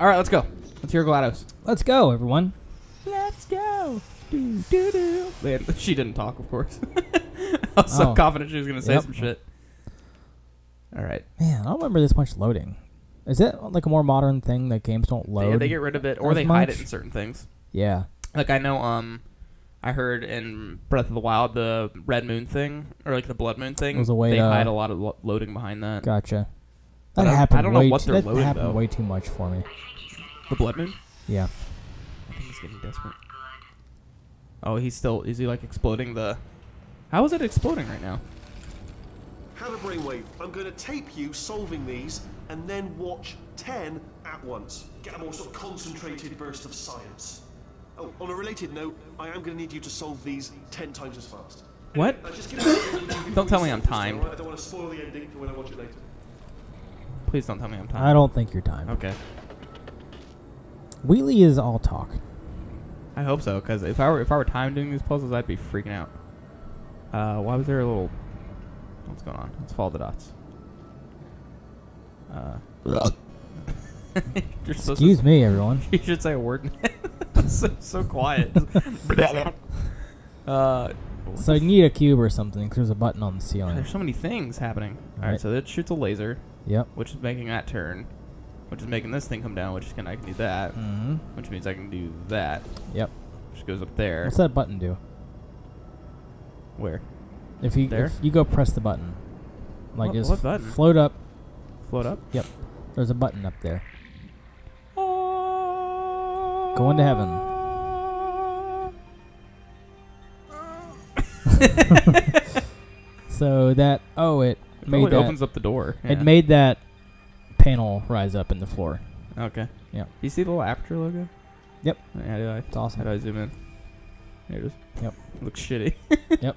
All right, let's go. Let's hear GLaDOS. Let's go, everyone. Let's go. Do, do, do. Man, she didn't talk, of course. I was so Oh. confident she was going to say Yep. some shit. All right. Man, I don't remember this much loading. Is it like a more modern thing that games don't load? load? they get rid of it, or as they hide it much? in certain things. yeah. Like I know, um, I heard in Breath of the Wild the Red Moon thing, or like the Blood Moon thing. It Was a way they to- hide a lot of lo- loading behind that. Gotcha. I That don't- happened I don't know way what too, they're that loading, happened though. way too much for me. The Blood Moon. Yeah. I think he's getting desperate. Oh, he's still. Is he like exploding the? How is it exploding right now? Have a brainwave. I'm going to tape you solving these and then watch 10 at once. Get a more sort of concentrated burst of science. Oh, on a related note, I am going to need you to solve these 10 times as fast. What? Just give me a review before Don't tell me I'm solve timed. I don't want to spoil the ending for when I watch it later. Please don't tell me I'm timed. I don't think you're timed. Okay. Wheatley is all talk. I hope so, because if I were if I were time doing these puzzles, I'd be freaking out. Uh, why was there a little? What's going on? Let's follow the dots. Uh, Excuse me, everyone. You should say a word. so, so quiet. uh, So you need a cube or something because there's a button on the ceiling. there's so many things happening. All right, Right. so it shoots a laser, Yep. which is making that turn, which is making this thing come down, which can I can do that, Mm-hmm. which means I can do that, Yep. which goes up there. What's that button do? Where? If you There? if you go press the button, like What- just what button? float up. Float up. Yep. There's a button up there. Going to heaven. So that oh it It made that opens up the door. it made that panel rise up in the floor. Okay. Yeah. You see the little aperture logo? Yep. Yeah, do I? It's awesome. How do I zoom in? There it is. Yep. Looks shitty. Yep.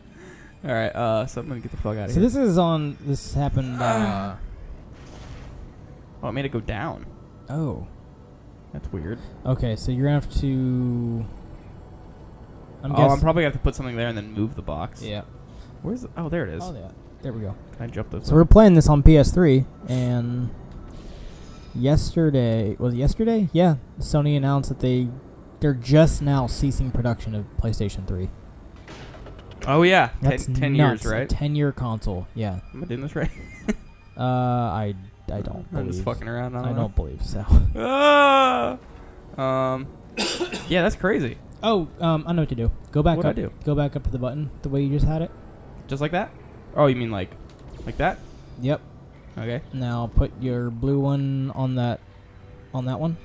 All right. Uh, so I'm gonna get the fuck out of So here. So this is on this happened uh, oh, it made it go down. oh That's weird. okay so you're gonna have to I'm oh, I'm probably gonna have to put something there and then move the box. yeah Where's? The, oh, there it is. oh yeah there we go I jump those? So we're playing this on PS3, and yesterday was it yesterday? Yeah, Sony announced that they they're just now ceasing production of PlayStation 3. oh yeah. That's ten, 10 nuts. years, right? A 10 year console. Yeah. Am I doing this right? Uh, I I don't I'm believe. just fucking around. I, I don't, don't believe so. Ah! Um. yeah, that's crazy. oh, um, I know what to do. Go back What'd I do? Go back up to the button the way you just had it. Just like that? Oh, you mean like, like that? Yep. Okay. Now put your blue one on that on that one.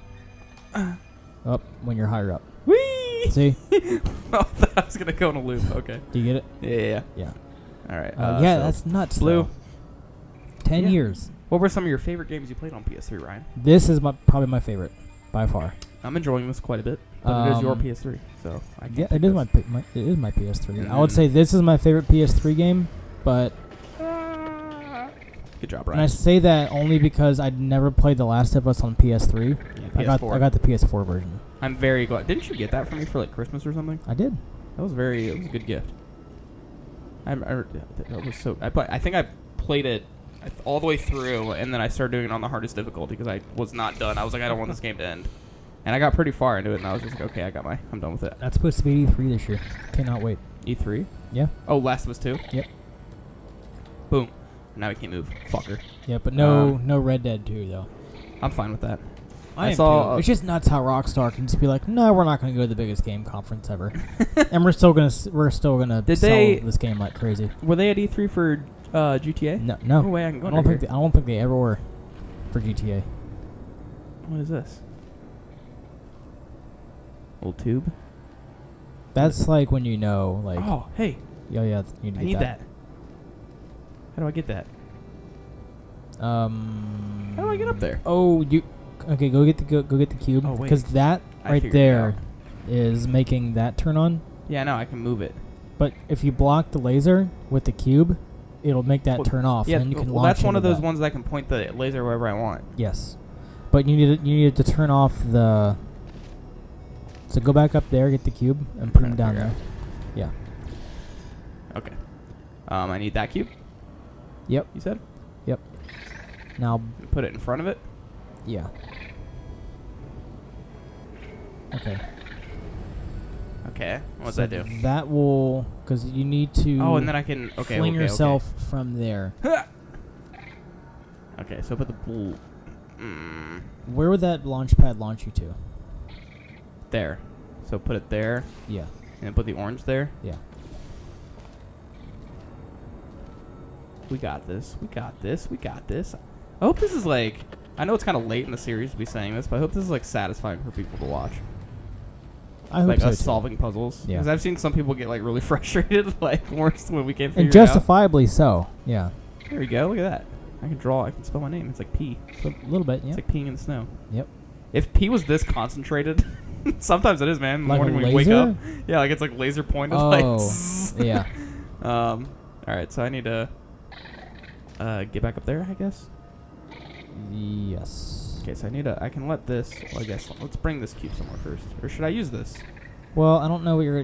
Up when you're higher up. Whee! See? oh, I was gonna go in a loop. Okay. Do you get it? Yeah, yeah. yeah. Yeah. All right. Uh, uh, yeah, so that's nuts. blue. though. Ten Yeah. years. What were some of your favorite games you played on PS3, Ryan? This is my probably my favorite by far. I'm enjoying this quite a bit, but it is your Um, PS3, so I Yeah, it is my, my it is my PS3. And I would say this is my favorite PS3 game, but Good job, Ryan. and I say that only because I'd never played The Last of Us on PS3. Yeah, I got PS4. I got the PS4 version. I'm very glad. Didn't you get that for me for like Christmas or something? I did. That was very. It was a good gift. I'm, I, that was so. I play, I think I played it all the way through, and then I started doing it on the hardest difficulty because I was not done. I was like, I don't want this game to end, and I got pretty far into it, and I was just like, okay, I got my. I'm done with it. That's supposed to be E3 this year. Cannot wait. E3. Yeah. Oh, Last of Us Two. Yep. Boom. Now we can't move. Fucker. Yeah, but no Um, no Red Dead 2 though. I'm fine with that. I, I saw, uh, it's just nuts how Rockstar can just be like, no, we're not going to go to the biggest game conference ever, and we're still gonna we're still gonna Did sell they- this game like crazy. Were they at E3 for uh, GTA? No, no, No way I can go I don't think they, I don't think they ever were for GTA. What is this? Old tube. That's like when you know, like, oh, hey, Yeah, yeah, you need, I need get that. How do I get that? Um, How do I get up there? Oh, you okay? Go get the go, go get the cube Oh, because that I right figured it there is making that turn on. Yeah, no, I can move it. But if you block the laser with the cube, it'll make that Well, turn off, yeah, and you can well, launch that's one of into those that. ones that I can point the laser wherever I want. Yes, but you need to, you need to turn off the. So go back up there, get the cube, and put Trying him to down figure there. Yeah. Okay. Um, I need that cube. Yep. You said. Yep. Now Put it in front of it. Yeah. Okay. Okay. What's so that do? That will, because you need to. Oh, and then I can okay. fling okay, yourself from there. Okay. okay, so put the blue. Mm, Where would that launch pad launch you to? there. So put it there, Yeah. and then put the orange there. Yeah. We got this. We got this. We got this. I hope this is like. I know it's kind of late in the series to be saying this, but I hope this is like satisfying for people to watch. I hope like so us too. solving puzzles. Yeah. Because I've seen some people get like really frustrated, like worse when we can't figure and it out. justifiably so. Yeah. There we go. Look at that. I can draw. I can spell my name. It's like P. So a little bit. Yeah. It's like peeing in the snow. Yep. If P was this concentrated, sometimes it is, man. In the Like morning when you wake up. Yeah, like it's like laser pointed. Oh, Like, yeah. Um. All right. So I need to uh, get back up there, I guess. Yes. Okay. So I need to. I can let this. Well, I guess let's bring this cube somewhere first, or should I use this? Well, I don't know what you're. I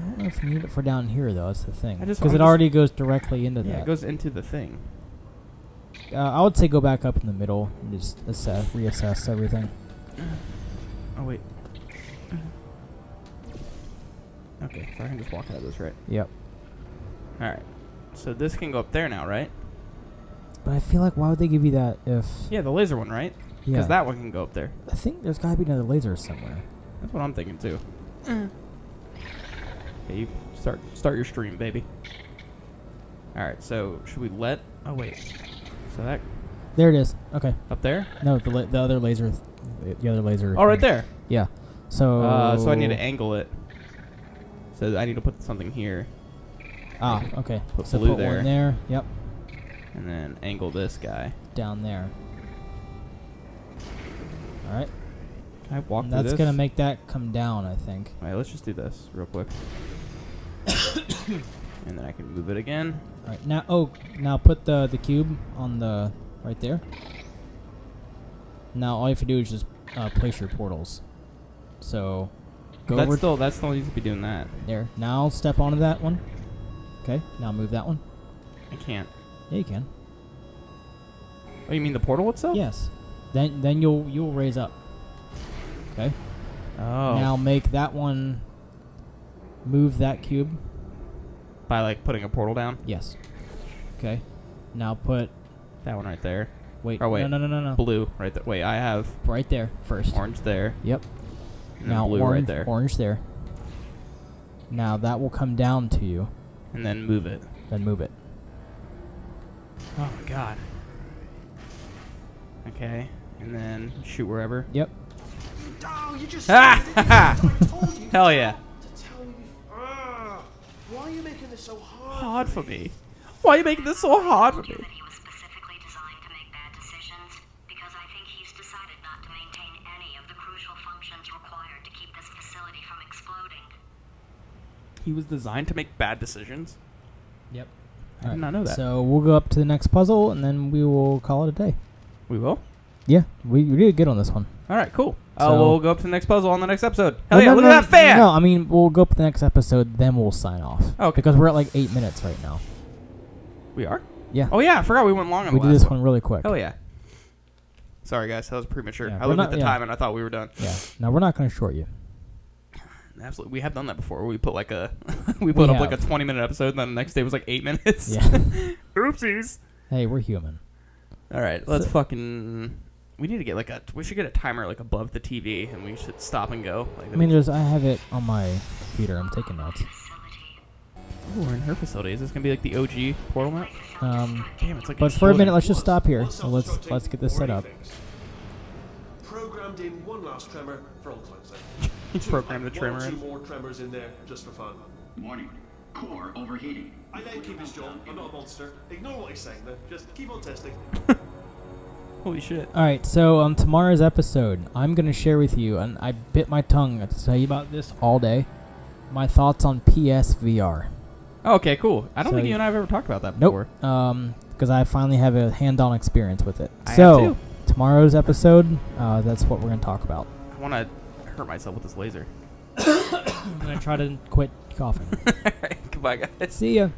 don't know if you need it for down here though. That's the thing. I just- Because it already goes directly into Yeah, that. it goes into the thing. uh, I would say go back up in the middle and just assess, reassess everything. Oh wait. Okay, so I can just walk out of this, right? Yep. All right. So this can go up there now, right? But I feel like why would they give you that if? Yeah, the laser one, right? Yeah. Because that one can go up there. I think there's got to be another laser somewhere. That's what I'm thinking too. Okay, you start start your stream, baby. All right. So should we let? Oh wait. So that There it is. Okay. up there? No, the la- the other laser, the other laser. Oh, right there. Yeah. So. Uh, so I need to angle it. So I need to put something here, Ah, okay. Put so blue put there. one there. Yep. and then angle this guy. Down there. All right. Can I walk And that's this? gonna make that come down, I think. All right, let's just do this real quick. and then I can move it again. All right. Now, oh, now put the the cube on the right there. Now all you have to do is just uh, place your portals. So, go that's over still that's still needs to be doing that. there. Now step onto that one. Okay. Now move that one. I can't. Yeah, you can. Oh, you mean the portal itself? Yes. Then then you'll you'll raise up. Okay. Oh. Now make that one. Move that cube. by like putting a portal down. Yes. Okay. Now put. That one right there. Wait. Oh, wait. No no no no no. Blue right there. Wait, I have Right there first. orange there. Yep. Now blue orange right there. orange there. Now that will come down to you. And then move it. Then move it. Oh my god. Okay. And then shoot wherever. Yep. Oh, you just. Ah! I told you Hell yeah. to tell me. bef- Ah, why are you making this so hard? Hard for me. Why are you making this so hard for me? that he was specifically designed to make bad decisions because I think he's decided not to maintain any of the crucial functions required to keep this facility from exploding. He was designed to make bad decisions. Yep. I did not know that. So we'll go up to the next puzzle and then we will call it a day. we will. Yeah, we, we did good on this one. All right, cool. Uh, we'll go up to the next puzzle on the next episode. Hell Well, yeah! no, look no, at that fan. No, I mean we'll go up to the next episode, then we'll sign off. Okay. Because we're at like eight minutes right now. We are. Yeah. Oh yeah, I forgot we went long on we did this one really quick. Hell yeah. Sorry guys, that was premature. Yeah, I looked not- at the yeah. time and I thought we were done. Yeah. Now we're not going to short you. Absolutely, we have done that before. We put like a we put We up like a have. twenty minute episode, and then the next day was like eight minutes. Yeah. Oopsies. hey, we're human. All right, let's So- fucking. We need to get like a. We should get a timer like above the TV, and we should stop and go. Like I mean, there's I have it on my computer. I'm taking notes. Ooh, we're in her facility. Is this gonna be like the OG portal map? Um, Damn, it's like. but for a minute, let's just stop here. So let's let's get this set up. Programmed in one last tremor for all time's sake. Two- Programmed the one or tremor Two in. more tremors in there just for fun. Warning. Core overheating. I let him keep his job. I'm not a monster. Ignore what he's saying though. Just keep on testing. Holy shit. All right, so um, tomorrow's episode, I'm gonna share with you, and I bit my tongue to tell you about this all day. My thoughts on PSVR. Okay, cool. I don't So think you- you and I have ever talked about that Nope. before. Um, because I finally have a hand-on experience with it. I have so too. tomorrow's episode, uh, that's what we're gonna talk about. I want to hurt myself with this laser. I'm gonna try to quit coughing. All right, goodbye, guys. See ya.